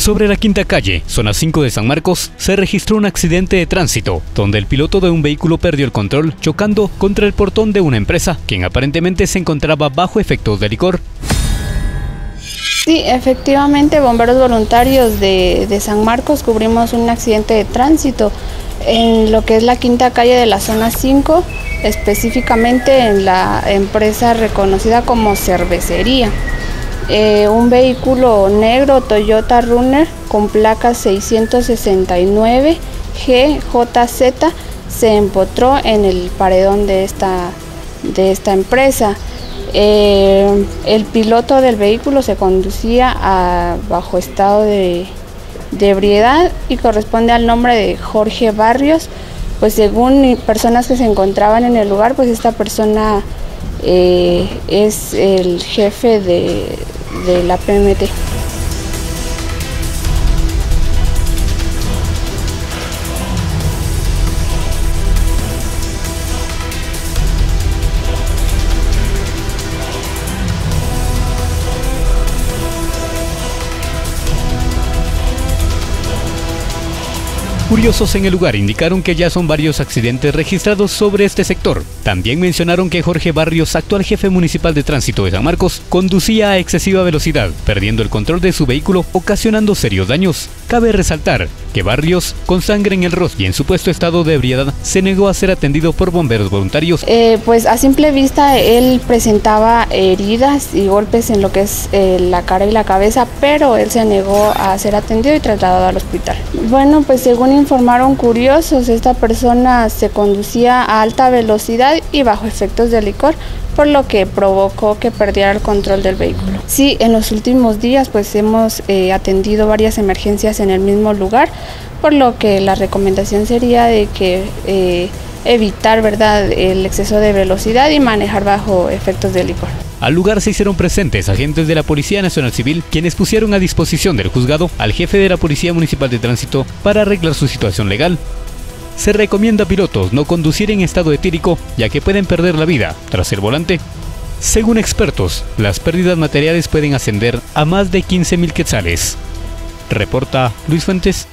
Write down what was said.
Sobre la quinta calle, zona 5 de San Marcos, se registró un accidente de tránsito, donde el piloto de un vehículo perdió el control chocando contra el portón de una empresa, quien aparentemente se encontraba bajo efectos de licor. Sí, efectivamente, bomberos voluntarios de, de, San Marcos cubrimos un accidente de tránsito en lo que es la quinta calle de la zona 5, específicamente en la empresa reconocida como cervecería. Eh, un vehículo negro Toyota Runner con placa 669 GJZ se empotró en el paredón de esta, de esta empresa. Eh, el piloto del vehículo se conducía a, bajo estado de, de ebriedad y corresponde al nombre de Jorge Barrios. Pues según personas que se encontraban en el lugar, pues esta persona eh, es el jefe de, de la PMT. Curiosos en el lugar indicaron que ya son varios accidentes registrados sobre este sector. También mencionaron que Jorge Barrios, actual jefe municipal de tránsito de San Marcos, conducía a excesiva velocidad, perdiendo el control de su vehículo, ocasionando serios daños. Cabe resaltar que Barrios, con sangre en el rostro y en supuesto estado de ebriedad, se negó a ser atendido por bomberos voluntarios. Eh, pues a simple vista él presentaba heridas y golpes en lo que es eh, la cara y la cabeza, pero él se negó a ser atendido y trasladado al hospital. Bueno, pues según informaron curiosos, esta persona se conducía a alta velocidad y bajo efectos de licor, por lo que provocó que perdiera el control del vehículo. Sí, en los últimos días pues hemos eh, atendido varias emergencias en el mismo lugar, por lo que la recomendación sería de que eh, evitar verdad el exceso de velocidad y manejar bajo efectos de licor. Al lugar se hicieron presentes agentes de la Policía Nacional Civil, quienes pusieron a disposición del juzgado al jefe de la Policía Municipal de Tránsito para arreglar su situación legal. Se recomienda a pilotos no conducir en estado etílico, ya que pueden perder la vida tras el volante. Según expertos, las pérdidas materiales pueden ascender a más de 15.000 quetzales. Reporta Luis Fuentes.